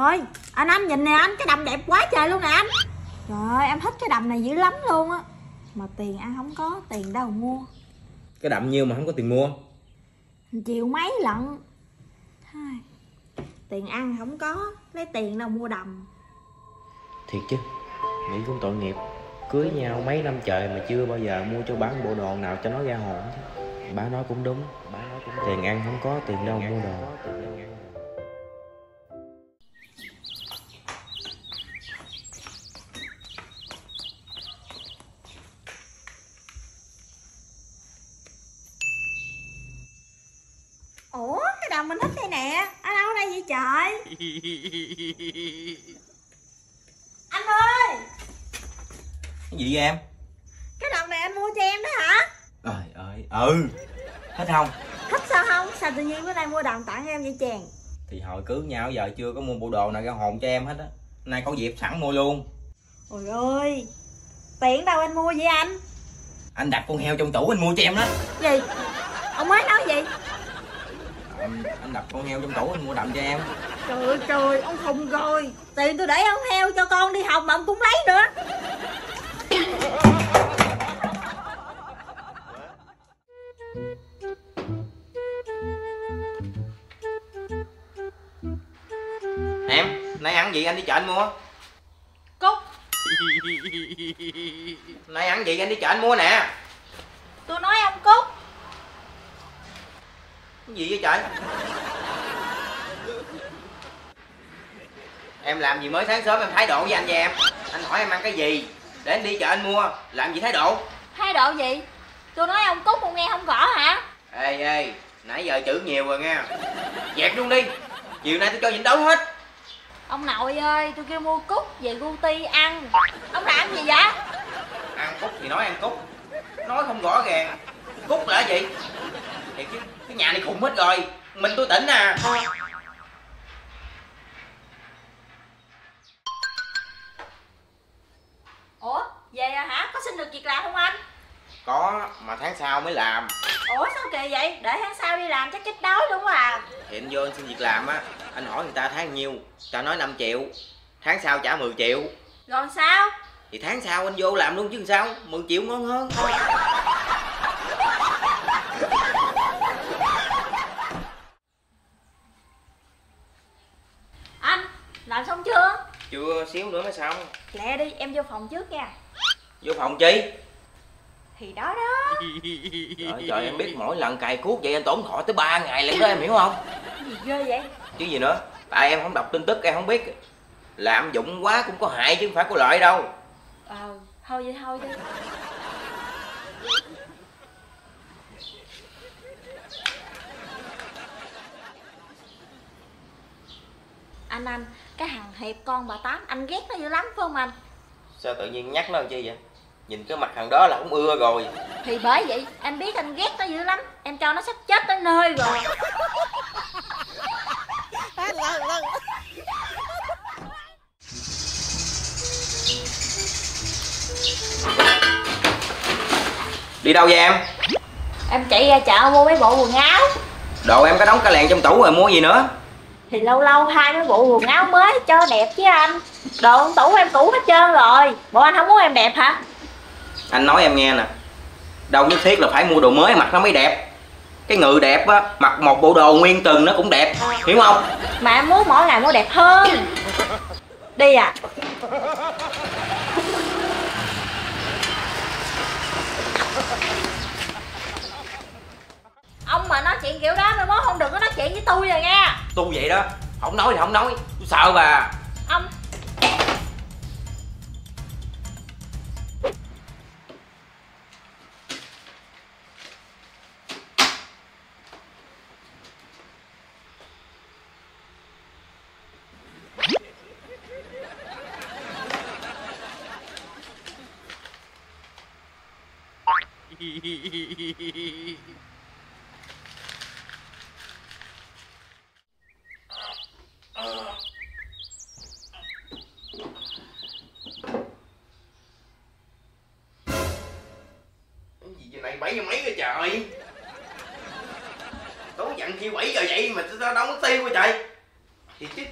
ơi. Anh anh nhìn nè anh cái đầm đẹp quá trời luôn nè anh. Trời ơi em thích cái đầm này dữ lắm luôn á. Mà tiền ăn không có tiền đâu mua. Cái đậm nhiêu mà không có tiền mua? Chiều mấy lận. Tiền ăn không có lấy tiền đâu mua đầm. Thiệt chứ nghĩ cũng tội nghiệp. Cưới nhau mấy năm trời mà chưa bao giờ mua cho bán bộ đồ nào cho nó ra hồn chứ. Bà nói cũng đúng bà nói cũng tiền ăn không có tiền đâu mua đồ ủa cái đầm mình thích đây nè. Anh đâu đây vậy trời? Anh ơi! Cái gì vậy em? Cái đầm này anh mua cho em đó hả? Trời ơi ừ. Thích không? Thích sao không? Sao tự nhiên bữa nay mua đầm tặng em vậy chàng? Thì hồi cưới nhau giờ chưa có mua bộ đồ nào ra hồn cho em hết á. Nay có dịp sẵn mua luôn. Ôi ơi tiền đâu anh mua vậy anh? Anh đặt con heo trong tủ anh mua cho em đó. Gì? Ông mới nói gì anh, anh đặt con heo trong tủ anh mua đậm cho em. Trời ơi trời ông khùng rồi. Tiền tôi để ông heo cho con đi học mà ông cũng lấy nữa. Em nay ăn gì anh đi chợ anh mua? Cúc. Nay ăn gì anh đi chợ anh mua nè? Tôi nói ông cúc cái gì vậy trời? Em làm gì mới sáng sớm em thái độ với anh vậy em? Anh hỏi em ăn cái gì? Để anh đi chợ anh mua. Làm gì thái độ? Thái độ gì? Tôi nói ông cúc ông nghe không rõ hả? Ê ê nãy giờ chữ nhiều rồi nghe. Dẹp luôn đi. Chiều nay tôi cho nhịn đấu hết. Ông nội ơi tôi kêu mua cúc về gu ti ăn. Ông làm gì vậy? Ăn cúc thì nói ăn cúc. Nói không rõ ràng. Cúc là gì thiệt chứ cái nhà này khùng hết rồi. Mình tôi tỉnh à. Ủa về rồi hả? Có xin được việc làm không anh? Có mà tháng sau mới làm. Ủa sao kỳ vậy? Để tháng sau đi làm chắc chết đói đúng không à. Anh vô anh xin việc làm á anh hỏi người ta tháng nhiêu ta nói 5 triệu. Tháng sau trả 10 triệu. Rồi sao? Thì tháng sau anh vô làm luôn chứ sao? 10 triệu ngon hơn. Anh làm xong chưa? Chưa xíu nữa mới xong. Lẹ đi em vô phòng trước nha. Vô phòng chi? Thì đó đó. Trời, trời em biết mỗi lần cài cuốc vậy anh tổn thọ tới 3 ngày lần đó em hiểu không? Gì ghê vậy? Chứ gì nữa tại em không đọc tin tức em không biết. Lạm dụng quá cũng có hại chứ không phải có lợi đâu. Ờ thôi vậy thôi đi anh anh. Cái thằng hiệp con bà tám anh ghét nó dữ lắm phải không anh? Sao tự nhiên nhắc nó làm chi vậy? Nhìn cái mặt thằng đó là không ưa rồi. Thì bởi vậy anh biết anh ghét nó dữ lắm. Em cho nó sắp chết tới nơi rồi. Đi đâu vậy em? Em chạy ra chợ mua mấy bộ quần áo. Đồ em có đóng cái lèn trong tủ rồi mua gì nữa thì lâu lâu hai mấy bộ quần áo mới cho đẹp chứ anh. Đồ tủ em cũ hết trơn rồi. Bộ anh không muốn em đẹp hả? Anh nói em nghe nè. Đâu nhất thiết là phải mua đồ mới mặc nó mới đẹp. Cái người đẹp á mặc một bộ đồ nguyên từng nó cũng đẹp. Hiểu không? Mà em muốn mỗi ngày mua đẹp hơn. Đi à ông mà nói chuyện kiểu đó mai mốt không đừng có nói chuyện với tôi rồi nha. Tu vậy đó. Không nói thì không nói. Tôi sợ bà. Ông. cái này bảy giờ mấy rồi trời. Tối dặn kêu bảy giờ vậy mà sao đâu có tiêu rồi trời. Thì chứ.